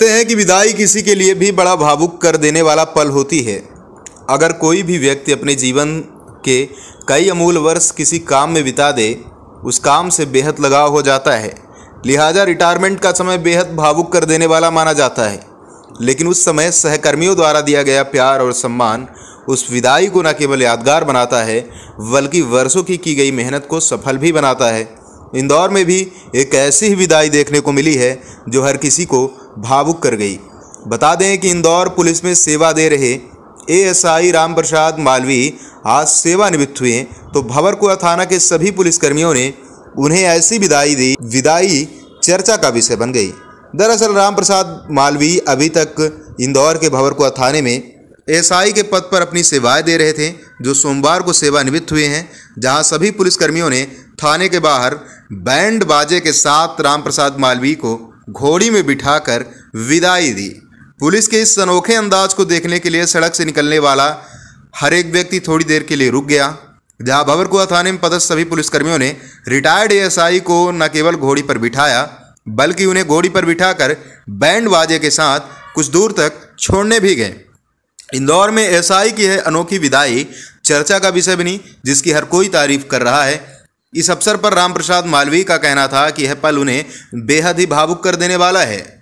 कहते हैं कि विदाई किसी के लिए भी बड़ा भावुक कर देने वाला पल होती है। अगर कोई भी व्यक्ति अपने जीवन के कई अमूल वर्ष किसी काम में बिता दे, उस काम से बेहद लगाव हो जाता है। लिहाजा रिटायरमेंट का समय बेहद भावुक कर देने वाला माना जाता है। लेकिन उस समय सहकर्मियों द्वारा दिया गया प्यार और सम्मान उस विदाई को न केवल यादगार बनाता है, बल्कि वर्षों की की गई मेहनत को सफल भी बनाता है। इंदौर में भी एक ऐसी ही विदाई देखने को मिली है, जो हर किसी को भावुक कर गई। बता दें कि इंदौर पुलिस में सेवा दे रहे एएसआई राम प्रसाद मालवी आज सेवानिवृत्त हुए तो भंवरकुआ थाना के सभी पुलिसकर्मियों ने उन्हें ऐसी विदाई दी, विदाई चर्चा का विषय बन गई। दरअसल राम प्रसाद मालवी अभी तक इंदौर के भंवरकुआ थाने में एसआई के पद पर अपनी सेवाएँ दे रहे थे, जो सोमवार को सेवानिवृत्त हुए हैं, जहाँ सभी पुलिसकर्मियों ने थाने के बाहर बैंड बाजे के साथ राम मालवी को घोड़ी में बिठाकर विदाई दी। पुलिस के इस अनोखे अंदाज को देखने के लिए सड़क से निकलने वाला हर एक व्यक्ति थोड़ी देर के लिए रुक गया, जहाँ भवरकुआ थाने में पदस्थ सभी पुलिसकर्मियों ने रिटायर्ड एएसआई को न केवल घोड़ी पर बिठाया, बल्कि उन्हें घोड़ी पर बिठाकर बैंड बाजे के साथ कुछ दूर तक छोड़ने भी गए। इंदौर में एसआई की है अनोखी विदाई चर्चा का विषय बनी, जिसकी हर कोई तारीफ़ कर रहा है। इस अवसर पर रामप्रसाद मालवीय का कहना था कि यह पल उन्हें बेहद ही भावुक कर देने वाला है।